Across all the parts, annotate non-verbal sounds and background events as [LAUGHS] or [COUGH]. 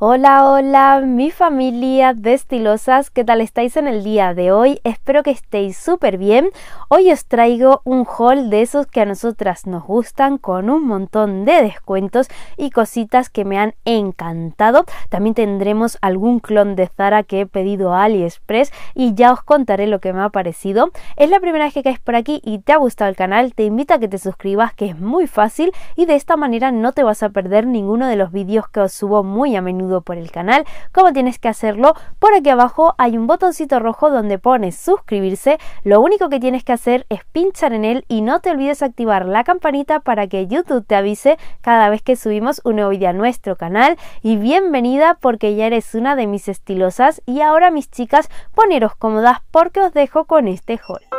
Hola, hola, mi familia de estilosas, ¿qué tal estáis en el día de hoy? Espero que estéis súper bien. Hoy os traigo un haul de esos que a nosotras nos gustan con un montón de descuentos y cositas que me han encantado. También tendremos algún clon de Zara que he pedido a AliExpress y ya os contaré lo que me ha parecido. Es la primera vez que caes por aquí y te ha gustado el canal, te invito a que te suscribas que es muy fácil y de esta manera no te vas a perder ninguno de los vídeos que os subo muy a menudo por el canal. ¿Cómo tienes que hacerlo? Por aquí abajo hay un botoncito rojo donde pones suscribirse. Lo único que tienes que hacer es pinchar en él y no te olvides activar la campanita para que YouTube te avise cada vez que subimos un nuevo vídeo a nuestro canal. Y bienvenida porque ya eres una de mis estilosas. Y ahora mis chicas, poneros cómodas porque os dejo con este haul.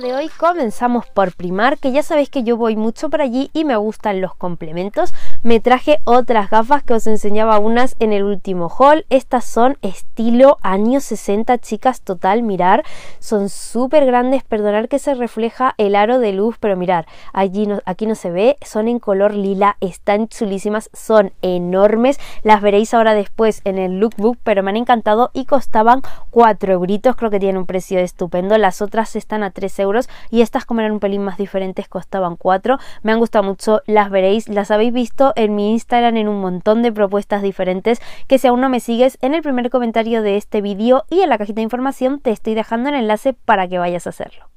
De hoy comenzamos por Primar, que ya sabéis que yo voy mucho por allí y me gustan los complementos. Me traje otras gafas que os enseñaba unas en el último haul. Estas son estilo años 60, chicas, total, mirar. Son súper grandes, perdonar que se refleja el aro de luz, pero mirar, allí no, aquí no se ve, son en color lila, están chulísimas, son enormes. Las veréis ahora después en el lookbook, pero me han encantado y costaban 4 euritos, creo que tienen un precio estupendo. Las otras están a 3 euros y estas como eran un pelín más diferentes costaban 4. Me han gustado mucho, las veréis, las habéis visto en mi Instagram en un montón de propuestas diferentes que si aún no me sigues en el primer comentario de este vídeo y en la cajita de información te estoy dejando el enlace para que vayas a hacerlo.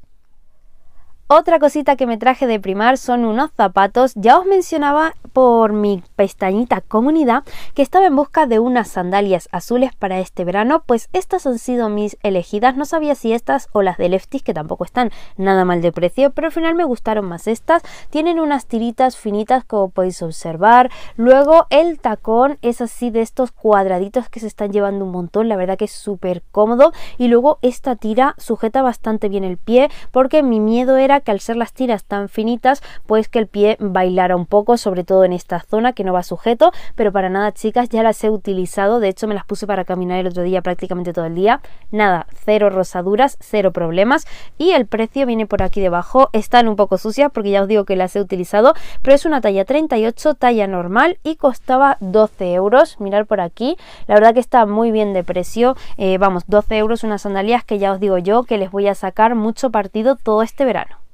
Otra cosita que me traje de primar son unos zapatos. Ya os mencionaba por mi pestañita comunidad que estaba en busca de unas sandalias azules para este verano. Pues estas han sido mis elegidas. No sabía si estas o las de Lefties que tampoco están nada mal de precio. Pero al final me gustaron más estas. Tienen unas tiritas finitas como podéis observar. Luego el tacón es así de estos cuadraditos que se están llevando un montón. La verdad que es súper cómodo. Y luego esta tira sujeta bastante bien el pie porque mi miedo era que al ser las tiras tan finitas, pues que el pie bailara un poco, sobre todo en esta zona que no va sujeto, pero para nada chicas, ya las he utilizado, de hecho me las puse para caminar el otro día prácticamente todo el día, nada, cero rosaduras, cero problemas. Y el precio viene por aquí debajo, están un poco sucias porque ya os digo que las he utilizado, pero es una talla 38, talla normal y costaba 12 euros, mirar por aquí, la verdad que está muy bien de precio, eh, vamos, 12 euros unas sandalias que ya os digo yo que les voy a sacar mucho partido todo este verano.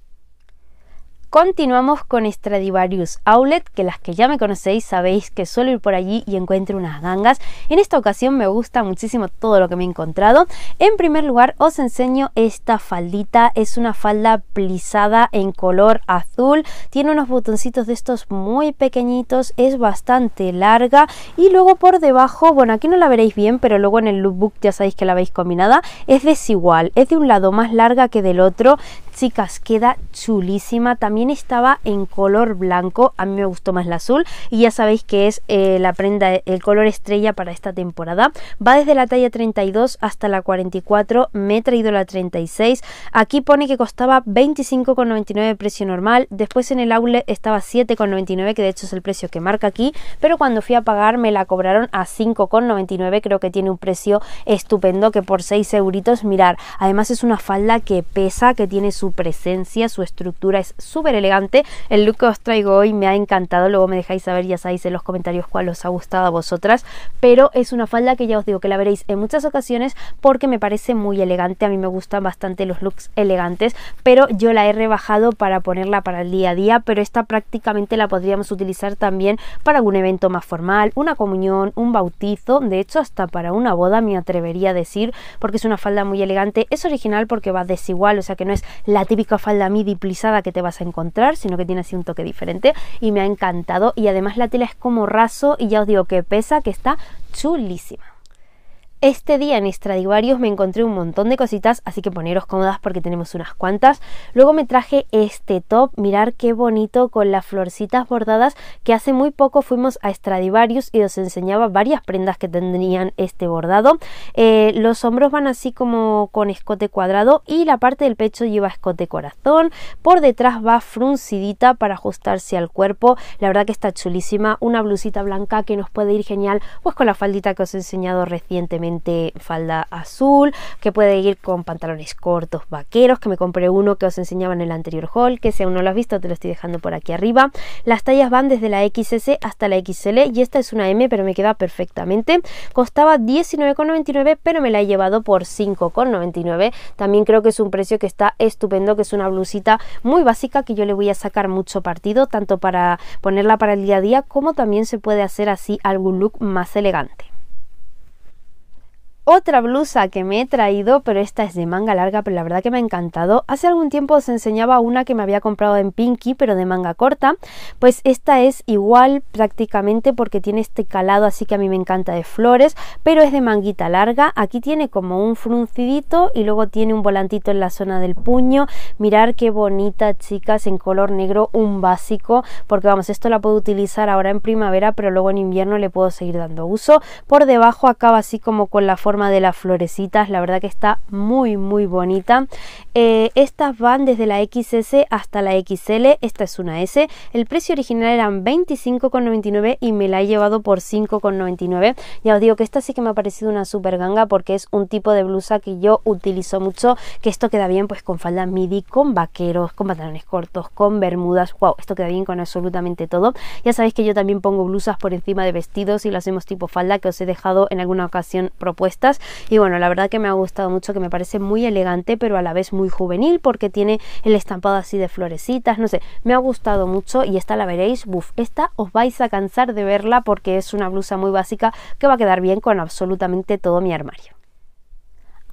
Continuamos con Stradivarius Outlet, que las que ya me conocéis sabéis que suelo ir por allí y encuentro unas gangas. En esta ocasión me gusta muchísimo todo lo que me he encontrado. En primer lugar os enseño esta faldita, es una falda plisada en color azul, tiene unos botoncitos de estos muy pequeñitos, es bastante larga. Y luego por debajo, bueno aquí no la veréis bien, pero luego en el lookbook ya sabéis que la veis combinada, es desigual, es de un lado más larga que del otro, chicas, queda chulísima. También estaba en color blanco, a mí me gustó más el azul y ya sabéis que es eh, la prenda, el color estrella para esta temporada. Va desde la talla 32 hasta la 44, me he traído la 36. Aquí pone que costaba 25,99 precio normal, después en el outlet estaba 7,99 que de hecho es el precio que marca aquí, pero cuando fui a pagar me la cobraron a 5,99, creo que tiene un precio estupendo que por 6 euritos, mirar, además es una falda que pesa, que tiene su presencia, su estructura es súper elegante. El look que os traigo hoy me ha encantado, luego me dejáis saber, ya sabéis en los comentarios cuál os ha gustado a vosotras, pero es una falda que ya os digo que la veréis en muchas ocasiones porque me parece muy elegante, a mí me gustan bastante los looks elegantes, pero yo la he rebajado para ponerla para el día a día, pero esta prácticamente la podríamos utilizar también para algún evento más formal, una comunión, un bautizo, de hecho hasta para una boda me atrevería a decir, porque es una falda muy elegante, es original porque va desigual, o sea que no es la típica falda midi plisada que te vas a encontrar, sino que tiene así un toque diferente y me ha encantado y además la tela es como raso y ya os digo que pesa, que está chulísima. Este día en Stradivarius me encontré un montón de cositas, así que poneros cómodas porque tenemos unas cuantas. Luego me traje este top, mirar qué bonito con las florcitas bordadas, que hace muy poco fuimos a Stradivarius y os enseñaba varias prendas que tendrían este bordado. Eh, los hombros van así como con escote cuadrado y la parte del pecho lleva escote corazón. Por detrás va fruncidita para ajustarse al cuerpo. La verdad que está chulísima, una blusita blanca que nos puede ir genial pues con la faldita que os he enseñado recientemente falda azul, que puede ir con pantalones cortos vaqueros, que me compré uno que os enseñaba en el anterior haul, que si aún no lo has visto te lo estoy dejando por aquí arriba. Las tallas van desde la XS hasta la XL y esta es una M pero me queda perfectamente. Costaba 19,99 pero me la he llevado por 5,99. También creo que es un precio que está estupendo, que es una blusita muy básica que yo le voy a sacar mucho partido, tanto para ponerla para el día a día como también se puede hacer así algún look más elegante. Otra blusa que me he traído, pero esta es de manga larga, pero la verdad que me ha encantado. Hace algún tiempo os enseñaba una que me había comprado en Pinky, pero de manga corta. Pues esta es igual prácticamente porque tiene este calado así que a mí me encanta de flores, pero es de manguita larga. Aquí tiene como un fruncidito y luego tiene un volantito en la zona del puño. Mirar qué bonita, chicas, en color negro, un básico, porque vamos, esto la puedo utilizar ahora en primavera, pero luego en invierno le puedo seguir dando uso. Por debajo acaba así como con la forma de las florecitas, la verdad que está muy muy bonita. Eh, estas van desde la XS hasta la XL, esta es una S. El precio original eran 25,99 y me la he llevado por 5,99. Ya os digo que esta sí que me ha parecido una super ganga porque es un tipo de blusa que yo utilizo mucho, que esto queda bien pues con falda midi, con vaqueros, con pantalones cortos, con bermudas. Wow, esto queda bien con absolutamente todo. Ya sabéis que yo también pongo blusas por encima de vestidos y lo hacemos tipo falda que os he dejado en alguna ocasión propuesta y bueno la verdad que me ha gustado mucho que me parece muy elegante pero a la vez muy juvenil porque tiene el estampado así de florecitas no sé me ha gustado mucho y esta la veréis buf esta os vais a cansar de verla porque es una blusa muy básica que va a quedar bien con absolutamente todo mi armario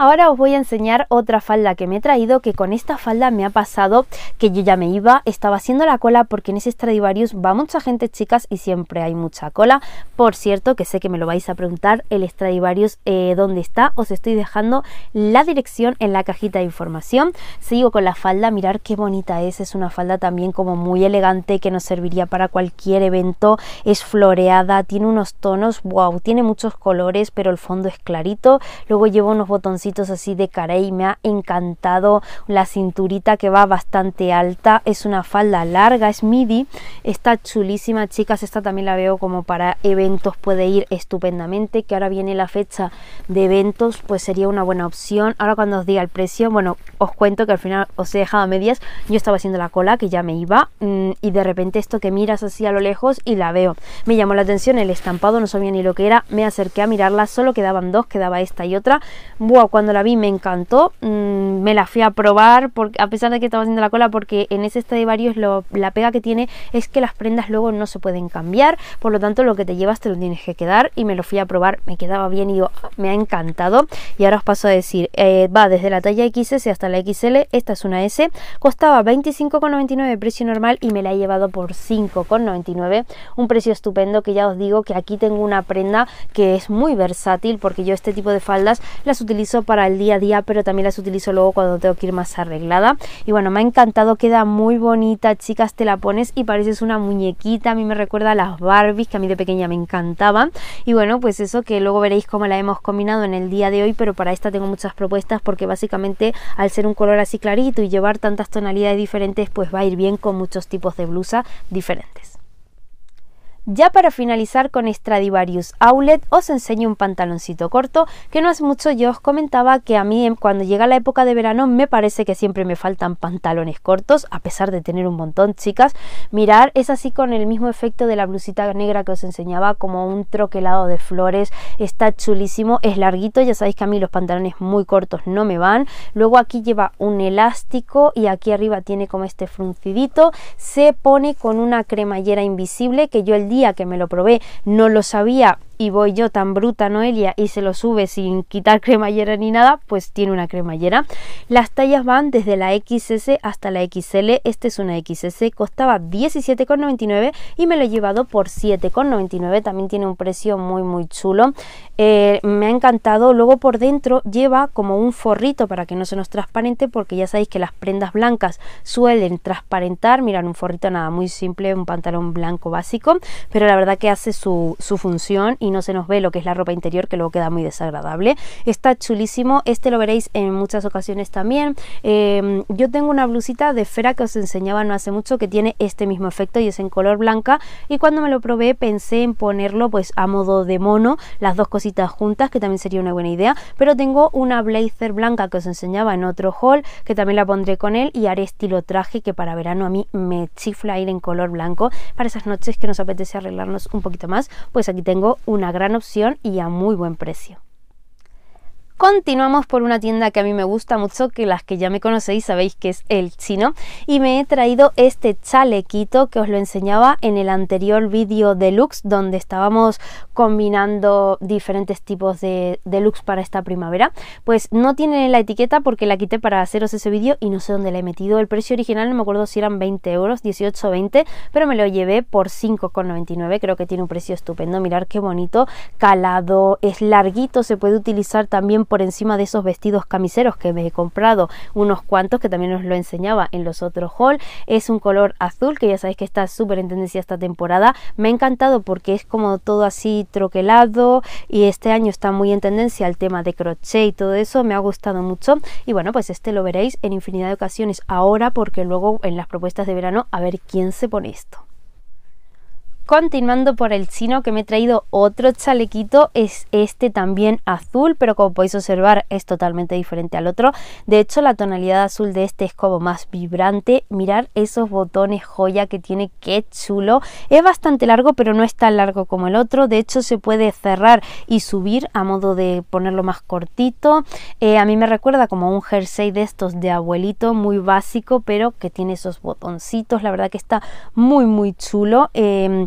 Ahora os voy a enseñar otra falda que me he traído, que con esta falda me ha pasado que yo ya me iba, estaba haciendo la cola porque en ese Stradivarius va mucha gente chicas y siempre hay mucha cola. Por cierto, que sé que me lo vais a preguntar, el Stradivarius eh, dónde está, os estoy dejando la dirección en la cajita de información. Sigo con la falda, mirar qué bonita es, es una falda también como muy elegante que nos serviría para cualquier evento, es floreada, tiene unos tonos, wow, tiene muchos colores, pero el fondo es clarito, luego lleva unos botoncitos así de carey, me ha encantado la cinturita que va bastante alta, es una falda larga, es midi, está chulísima chicas, esta también la veo como para eventos, puede ir estupendamente, que ahora viene la fecha de eventos, pues sería una buena opción, ahora cuando os diga el precio, bueno, os cuento que al final os he dejado a medias, yo estaba haciendo la cola, que ya me iba, mm, y de repente esto que miras así a lo lejos y la veo, me llamó la atención el estampado, no sabía ni lo que era, me acerqué a mirarla, solo quedaban dos, quedaba esta y otra, buah, cuando la vi me encantó, mm, me la fui a probar porque, a pesar de que estaba haciendo la cola porque en ese Stradivarius lo, la pega que tiene es que las prendas luego no se pueden cambiar, por lo tanto lo que te llevas te lo tienes que quedar y me lo fui a probar, me quedaba bien y digo, me ha encantado y ahora os paso a decir, eh, va desde la talla XS hasta la XL, esta es una S, costaba 25,99 precio normal y me la he llevado por 5,99, un precio estupendo que ya os digo que aquí tengo una prenda que es muy versátil porque yo este tipo de faldas las utilizo para el día a día, pero también las utilizo luego cuando tengo que ir más arreglada. Y bueno, me ha encantado, queda muy bonita, chicas, te la pones y pareces una muñequita. A mí me recuerda a las Barbies, que a mí de pequeña me encantaban. Y bueno, pues eso que luego veréis cómo la hemos combinado en el día de hoy, pero para esta tengo muchas propuestas porque básicamente al ser un color así clarito y llevar tantas tonalidades diferentes, pues va a ir bien con muchos tipos de blusa diferentes. Ya para finalizar con Stradivarius Outlet os enseño un pantaloncito corto que no hace mucho yo os comentaba que a mí em, cuando llega la época de verano me parece que siempre me faltan pantalones cortos a pesar de tener un montón chicas. Mirar es así con el mismo efecto de la blusita negra que os enseñaba como un troquelado de flores. Está chulísimo es larguito ya sabéis que a mí los pantalones muy cortos no me van. Luego aquí lleva un elástico y aquí arriba tiene como este fruncidito. Se pone con una cremallera invisible que yo el día que me lo probé no lo sabía y voy yo tan bruta Noelia y se lo sube sin quitar [LAUGHS] cremallera ni nada, pues tiene una cremallera. Las tallas van desde la XS hasta la XL, este es una XS, costaba 17,99 y me lo he llevado por 7,99, también tiene un precio muy muy chulo. Eh, me ha encantado, luego por dentro lleva como un forrito para que no se nos transparente porque ya sabéis que las prendas blancas suelen transparentar, mirar un forrito nada muy simple, un pantalón blanco básico, pero la verdad que hace su, su función no se nos ve lo que es la ropa interior que luego queda muy desagradable. Está chulísimo, este lo veréis en muchas ocasiones también. Em, yo tengo una blusita de Fera que os enseñaba no hace mucho que tiene este mismo efecto y es en color blanca y cuando me lo probé pensé en ponerlo pues a modo de mono, las dos cositas juntas que también sería una buena idea, pero tengo una blazer blanca que os enseñaba en otro haul que también la pondré con él y haré estilo traje que para verano a mí me chifla ir en color blanco para esas noches que nos apetece arreglarnos un poquito más, pues aquí tengo una gran opción y a muy buen precio. Continuamos por una tienda que a mí me gusta mucho, que las que ya me conocéis sabéis que es el chino. Y me he traído este chalequito que os lo enseñaba en el anterior vídeo deluxe, donde estábamos combinando diferentes tipos de deluxe para esta primavera. Pues no tiene la etiqueta porque la quité para haceros ese vídeo y no sé dónde la he metido. El precio original no me acuerdo si eran 20 euros, 18 o 20, pero me lo llevé por 5,99. Creo que tiene un precio estupendo. Mirar qué bonito, calado, es larguito, se puede utilizar también por encima de esos vestidos camiseros que me he comprado unos cuantos que también os lo enseñaba en los otros haul es un color azul que ya sabéis que está súper en tendencia esta temporada. Me ha encantado porque es como todo así troquelado y este año está muy en tendencia el tema de crochet y todo eso me ha gustado mucho. Y bueno pues este lo veréis en infinidad de ocasiones ahora porque luego en las propuestas de verano a ver quién se pone esto Continuando por el chino que me he traído otro chalequito, es este también azul, pero como podéis observar es totalmente diferente al otro. De hecho la tonalidad azul de este es como más vibrante. Mirar esos botones joya que tiene, qué chulo. Es bastante largo pero no es tan largo como el otro. De hecho se puede cerrar y subir a modo de ponerlo más cortito. Eh, a mí me recuerda como un jersey de estos de abuelito muy básico pero que tiene esos botoncitos. La verdad que está muy muy chulo. Em,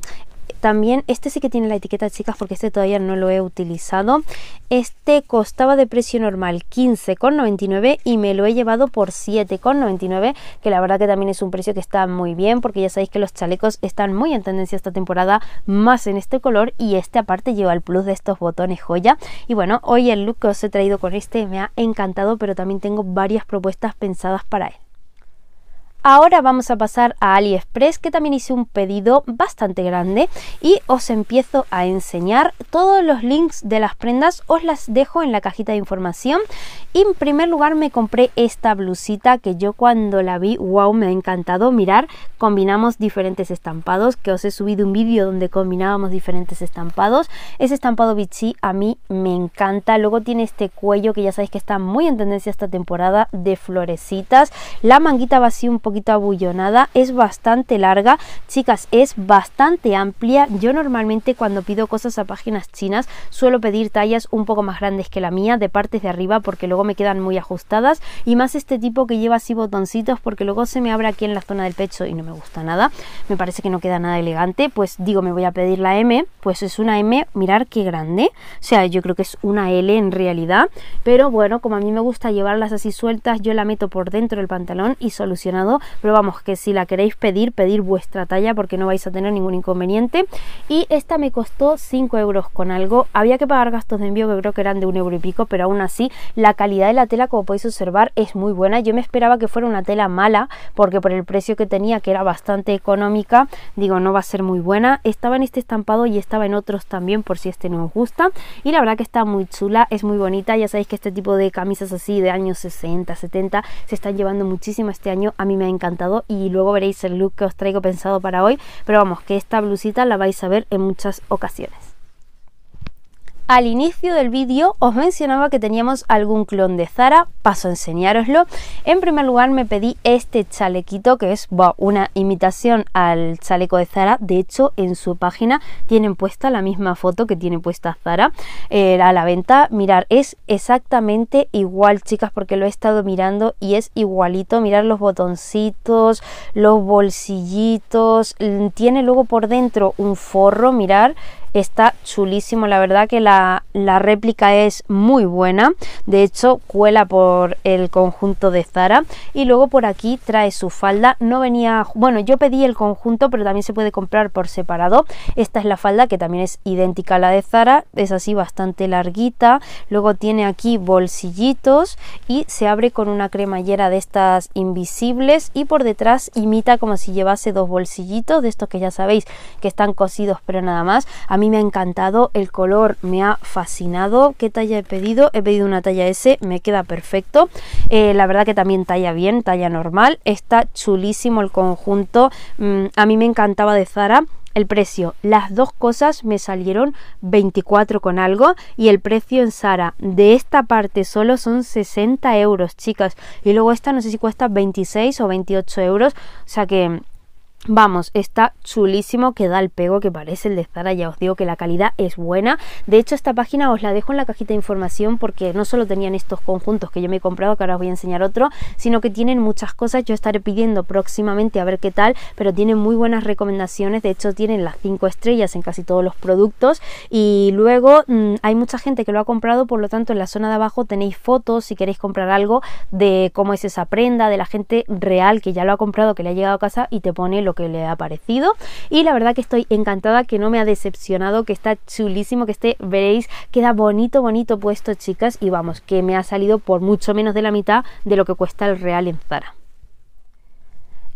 también este sí que tiene la etiqueta chicas porque este todavía no lo he utilizado. Este costaba de precio normal 15,99 y me lo he llevado por 7,99 que la verdad que también es un precio que está muy bien porque ya sabéis que los chalecos están muy en tendencia esta temporada más en este color y este aparte lleva el plus de estos botones joya y bueno hoy el look que os he traído con este me ha encantado pero también tengo varias propuestas pensadas para él. Ahora vamos a pasar a AliExpress que también hice un pedido bastante grande y os empiezo a enseñar todos los links de las prendas os las dejo en la cajita de información. Y en primer lugar me compré esta blusita que yo cuando la vi wow me ha encantado mirar. Combinamos diferentes estampados que os he subido un vídeo donde combinábamos diferentes estampados. Ese estampado Vichy a mí me encanta. Luego tiene este cuello que ya sabéis que está muy en tendencia esta temporada de florecitas. La manguita va así un poco poquito abullonada, es bastante larga, chicas, es bastante amplia. Yo normalmente cuando pido cosas a páginas chinas suelo pedir tallas un poco más grandes que la mía, de partes de arriba, porque luego me quedan muy ajustadas. Y más este tipo que lleva así botoncitos porque luego se me abre aquí en la zona del pecho y no me gusta nada, me parece que no queda nada elegante, pues digo me voy a pedir la M, pues es una M, mirar qué grande, o sea yo creo que es una L en realidad, pero bueno como a mí me gusta llevarlas así sueltas, yo la meto por dentro del pantalón y solucionado pero vamos que si la queréis pedir pedir vuestra talla porque no vais a tener ningún inconveniente. Y esta me costó 5 euros con algo. Había que pagar gastos de envío que creo que eran de un euro y pico pero aún así la calidad de la tela como podéis observar es muy buena. Yo me esperaba que fuera una tela mala porque por el precio que tenía que era bastante económica digo no va a ser muy buena. Estaba en este estampado y estaba en otros también por si este no os gusta. Y la verdad que está muy chula es muy bonita. Ya sabéis que este tipo de camisas así de años 60 70 se están llevando muchísimo este año. A mí me encantado y luego veréis el look que os traigo pensado para hoy, pero vamos, que esta blusita la vais a ver en muchas ocasiones. Al inicio del vídeo os mencionaba que teníamos algún clon de Zara, paso a enseñároslo. En primer lugar me pedí este chalequito que es una imitación al chaleco de Zara. De hecho en su página tienen puesta la misma foto que tiene puesta Zara eh, a la venta. Mirar, es exactamente igual chicas porque lo he estado mirando y es igualito. Mirar los botoncitos, los bolsillitos. Tiene luego por dentro un forro, mirar está chulísimo la verdad que la, la, réplica es muy buena. De hecho cuela por el conjunto de Zara. Y luego por aquí trae su falda. No venía bueno yo pedí el conjunto pero también se puede comprar por separado. Esta es la falda que también es idéntica a la de Zara. Es así bastante larguita. Luego tiene aquí bolsillitos y se abre con una cremallera de estas invisibles. Y por detrás imita como si llevase dos bolsillitos de estos que ya sabéis que están cosidos pero nada más mí me ha encantado, el color me ha fascinado. ¿Qué talla he pedido? He pedido una talla S, me queda perfecto. Eh, la verdad que también talla bien, talla normal. Está chulísimo el conjunto. Mm, a mí me encantaba de Zara el precio, las dos cosas me salieron 24 con algo y el precio en Sara de esta parte solo son 60 euros, chicas. Y luego esta no sé si cuesta 26 o 28 euros. O sea que Vamos, está chulísimo, que da el pego que parece el de Zara, ya os digo que la calidad es buena. De hecho, esta página os la dejo en la cajita de información porque no solo tenían estos conjuntos que yo me he comprado, que ahora os voy a enseñar otro, sino que tienen muchas cosas. Yo estaré pidiendo próximamente a ver qué tal, pero tienen muy buenas recomendaciones. De hecho, tienen las 5 estrellas en casi todos los productos. Y luego mm, hay mucha gente que lo ha comprado, por lo tanto, en la zona de abajo tenéis fotos si queréis comprar algo de cómo es esa prenda, de la gente real que ya lo ha comprado, que le ha llegado a casa y te pone lo que le ha parecido. Y la verdad que estoy encantada que no me ha decepcionado que está chulísimo que este veréis queda bonito bonito puesto chicas. Y vamos que me ha salido por mucho menos de la mitad de lo que cuesta el real en Zara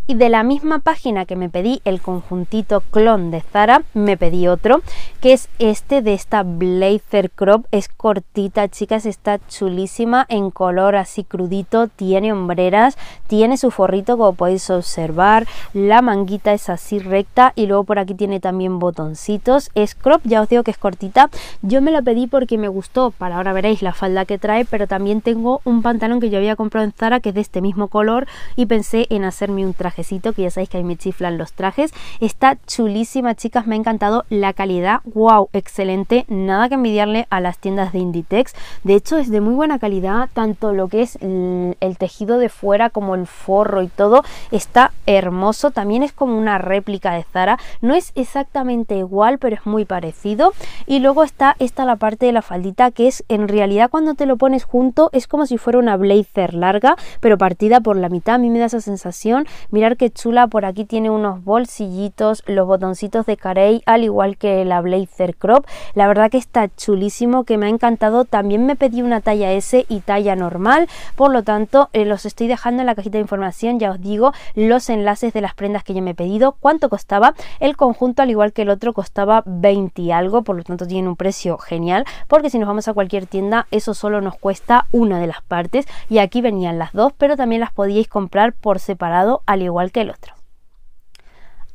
y de la misma página que me pedí el conjuntito clon de Zara, me pedí otro, que es este de esta Blazer Crop. Es cortita, chicas, está chulísima, en color así crudito, tiene hombreras, tiene su forrito como podéis observar, la manguita es así recta y luego por aquí tiene también botoncitos. Es crop, ya os digo que es cortita. Yo me la pedí porque me gustó, para ahora veréis la falda que trae, pero también tengo un pantalón que yo había comprado en Zara que es de este mismo color y pensé en hacerme un traje que ya sabéis que ahí me chiflan los trajes. Está chulísima, chicas, me ha encantado la calidad. ¡Wow! Excelente, nada que envidiarle a las tiendas de Inditex. De hecho, es de muy buena calidad, tanto lo que es el tejido de fuera como el forro y todo. Está hermoso, también es como una réplica de Zara. No es exactamente igual, pero es muy parecido. Y luego está esta la parte de la faldita, que es en realidad cuando te lo pones junto, es como si fuera una blazer larga, pero partida por la mitad. A mí me da esa sensación. Mira que chula, por aquí tiene unos bolsillitos, los botoncitos de carey, al igual que la Blazer Crop. La verdad que está chulísimo, que me ha encantado. También me pedí una talla S y talla normal, por lo tanto eh, los estoy dejando en la cajita de información, ya os digo, los enlaces de las prendas que yo me he pedido, cuánto costaba. El conjunto, al igual que el otro, costaba 20 y algo, por lo tanto tiene un precio genial, porque si nos vamos a cualquier tienda, eso solo nos cuesta una de las partes y aquí venían las dos, pero también las podíais comprar por separado, al igual igual que el otro.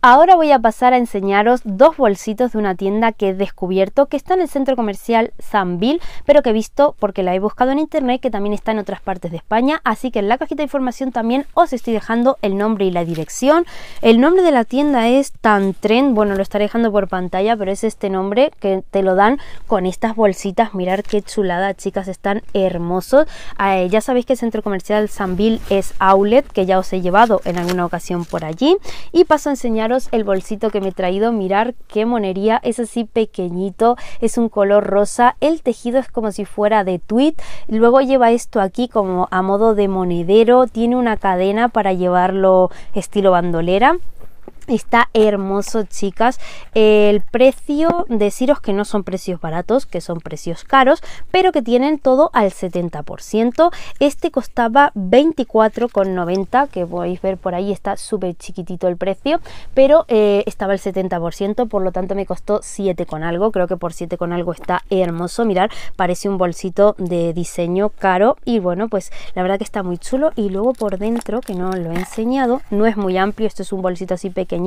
Ahora voy a pasar a enseñaros dos bolsitos de una tienda que he descubierto que está en el centro comercial Sanville, pero que he visto porque la he buscado en internet que también está en otras partes de España, así que en la cajita de información también os estoy dejando el nombre y la dirección. El nombre de la tienda es Tantren, bueno lo estaré dejando por pantalla, pero es este nombre que te lo dan con estas bolsitas, mirar qué chulada chicas, están hermosos. Eh, ya sabéis que el centro comercial Sanville es outlet, que ya os he llevado en alguna ocasión por allí, y paso a enseñar el bolsito que me he traído. Mirar qué monería. Es así pequeñito. Es un color rosa. El tejido es como si fuera de tweed. Luego lleva esto aquí como a modo de monedero. Tiene una cadena para llevarlo estilo bandolera. Está hermoso, chicas. El precio, deciros que no son precios baratos, que son precios caros, pero que tienen todo al 70%. Este costaba 24,90, que podéis ver por ahí, está súper chiquitito el precio, pero eh, estaba al 70%, por lo tanto me costó 7 con algo. Creo que por 7 con algo está hermoso. Mirar, parece un bolsito de diseño caro y bueno, pues la verdad que está muy chulo. Y luego por dentro, que no lo he enseñado, no es muy amplio, esto es un bolsito así pequeño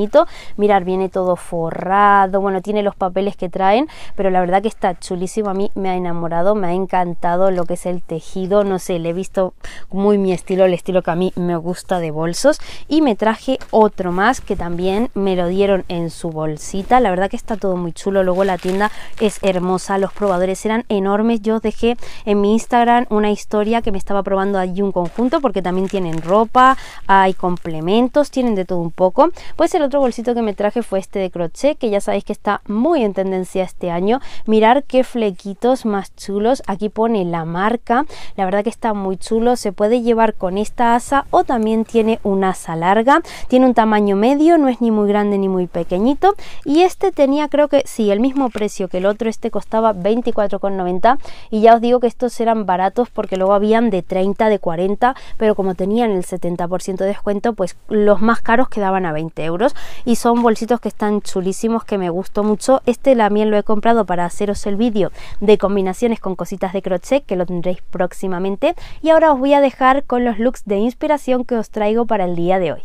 Mirar, viene todo forrado, bueno, tiene los papeles que traen, pero la verdad que está chulísimo. A mí me ha enamorado, me ha encantado lo que es el tejido, no sé, le he visto muy mi estilo, el estilo que a mí me gusta de bolsos. Y me traje otro más que también me lo dieron en su bolsita. La verdad que está todo muy chulo. Luego la tienda es hermosa, los probadores eran enormes. Yo dejé en mi Instagram una historia que me estaba probando allí un conjunto porque también tienen ropa, hay complementos, tienen de todo un poco. Pues otro bolsito que me traje fue este de crochet, que ya sabéis que está muy en tendencia este año. Mirar qué flequitos más chulos. Aquí pone la marca. La verdad que está muy chulo. Se puede llevar con esta asa o también tiene una asa larga. Tiene un tamaño medio, no es ni muy grande ni muy pequeñito. Y este tenía creo que sí, el mismo precio que el otro. Este costaba 24,90 y ya os digo que estos eran baratos porque luego habían de 30, de 40, pero como tenían el 70% de descuento, pues los más caros quedaban a 20 euros y son bolsitos que están chulísimos que me gustó mucho. Este también lo he comprado para haceros el vídeo de combinaciones con cositas de crochet que lo tendréis próximamente y ahora os voy a dejar con los looks de inspiración que os traigo para el día de hoy.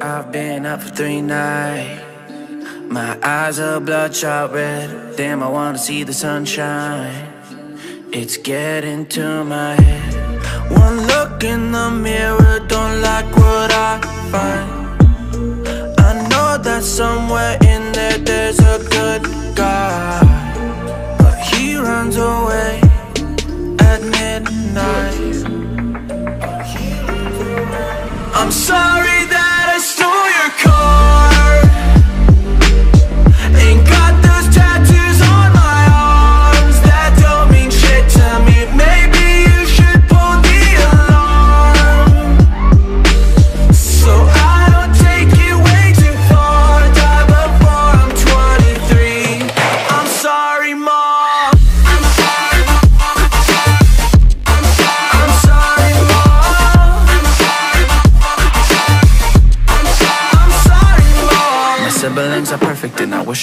I've been up for three nights. My eyes are bloodshot red. Damn, I see the sunshine. It's getting to my head. One look in the mirror, don't like what I find. I know that somewhere in there there's a good guy. But he runs away at midnight. I'm sorry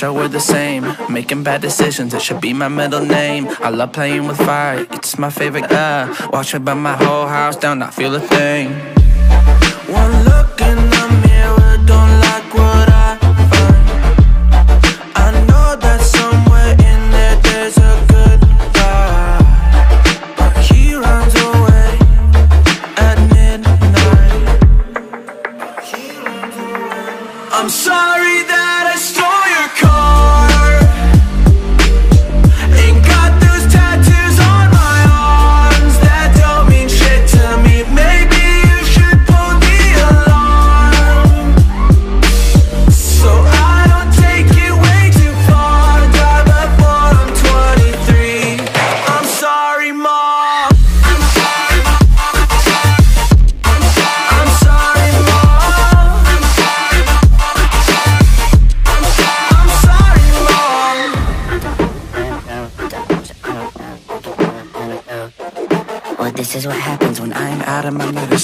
I were the same. Making bad decisions, it should be my middle name. I love playing with fire, it's my favorite. Uh, watch me burn my whole house down, not feel a thing.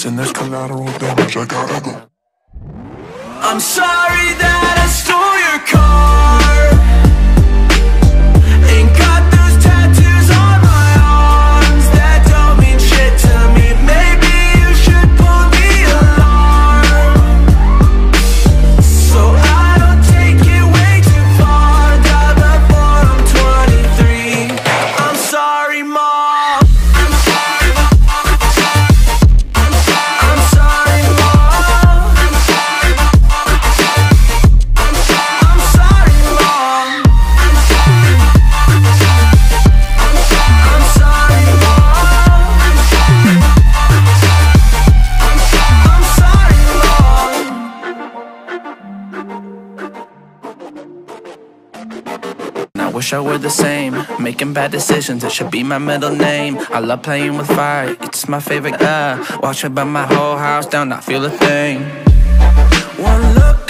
Medicine. There's collateral damage. I gotta go. I'm sorry Making bad decisions, it should be my middle name. I love playing with fire, it's my favorite. Uh, watch me burn my whole house down, not feel a thing. One look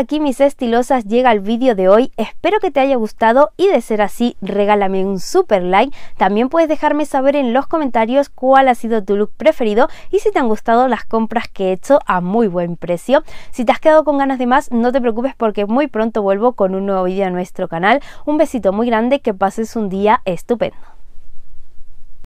Aquí mis estilosas llega el vídeo de hoy, espero que te haya gustado y de ser así regálame un super like, también puedes dejarme saber en los comentarios cuál ha sido tu look preferido y si te han gustado las compras que he hecho a muy buen precio. Si te has quedado con ganas de más, no te preocupes porque muy pronto vuelvo con un nuevo vídeo a nuestro canal. Un besito muy grande, que pases un día estupendo.